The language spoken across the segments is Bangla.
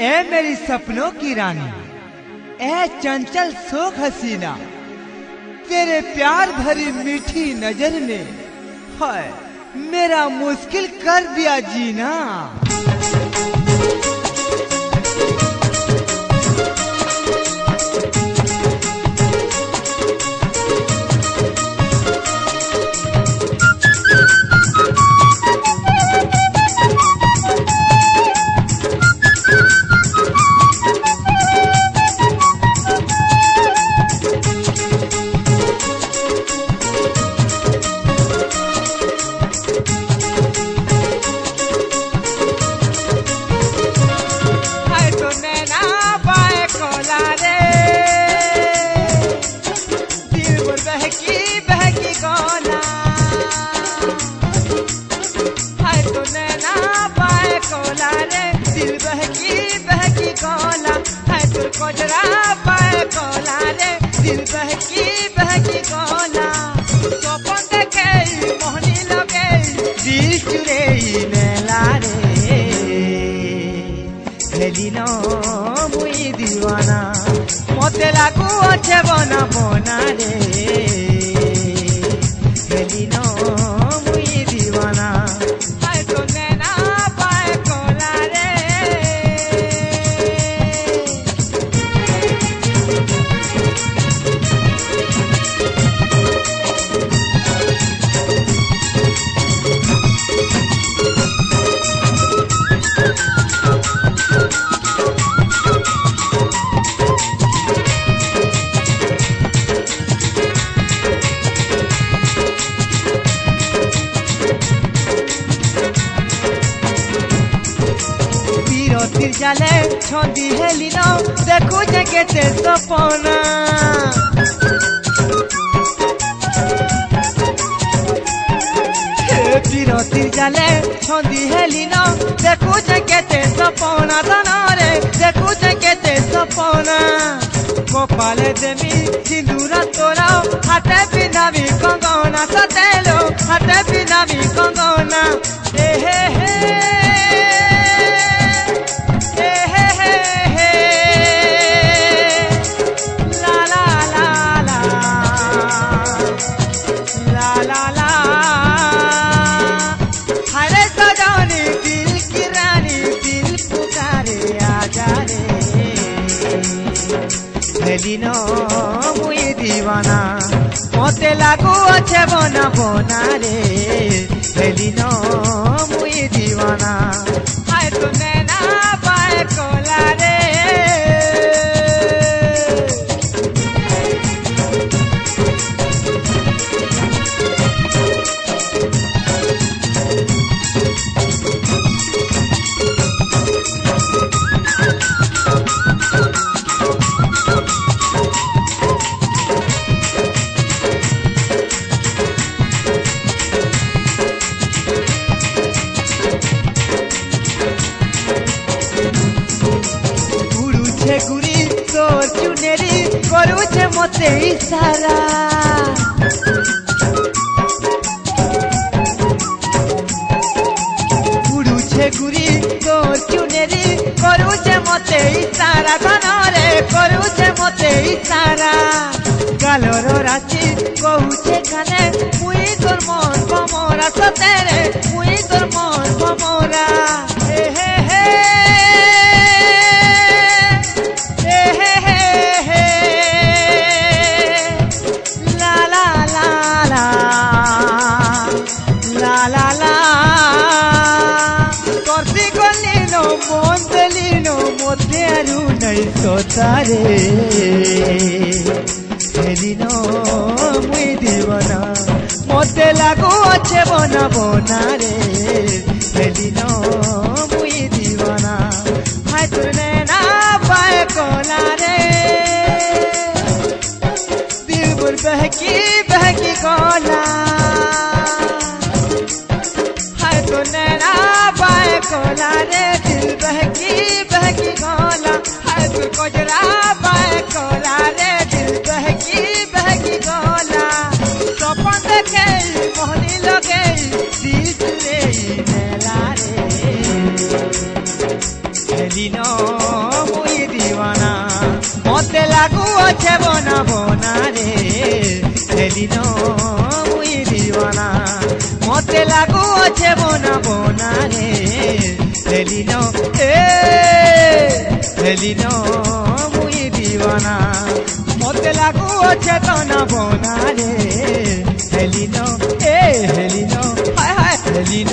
ए मेरी सपनों की रानी ए चंचल शोक हसीना तेरे प्यार भरी मीठी नज़र ने हाय मेरा मुश्किल कर दिया जीना। कोजरा पाए कोला रे दिल बहकी बहकी कोला सपन देखे मोहनी लगे दिल चुरे मेला रे হেলিন মুই দিওয়ানা মতে লাগু অছে বনা বনা জালে ছন্দি হেলিন দেখু যে কেতে সপনা হে বিরতির জালে ছন্দি হেলিন দেখু যে কেতে সপনা ধনরে দেখু যে কেতে সপনা কপালে দেমি সিঁদুর তোরাও হাতে পিনাবি কঙ্গনা হেলিন মুই দিবানা। মতে লাগু আছে বনা বনা রে। হেলিন মুই দিবানা। আয় তো নেনা como te izarás. करू नहीं तो तारे সেদিন মুই দিবনা মতে লাগু আছে বনা বনারে সেদিন মুই দিবনা ভাই তোর না পায় কলারে দিলবুর বহকি বহকি কলা হায় তো না পায় কলারে कोजरा पाए कोला रे दिल बहकी बहकी कोला सपन देखे मोहनी लगे दिल तुरे मेला रे হেলিন মুই দিওয়ানা মতে লাগু আছে বনা বনা রে হেলিন মুই দিওয়ানা মতে লাগু আছে বনা বনা রে হেলিন এ হেলিন জগন বনালে হেলিন এ হেলিন হয় হয় হেলিন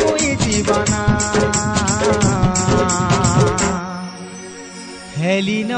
মুই জীৱনা হেলিন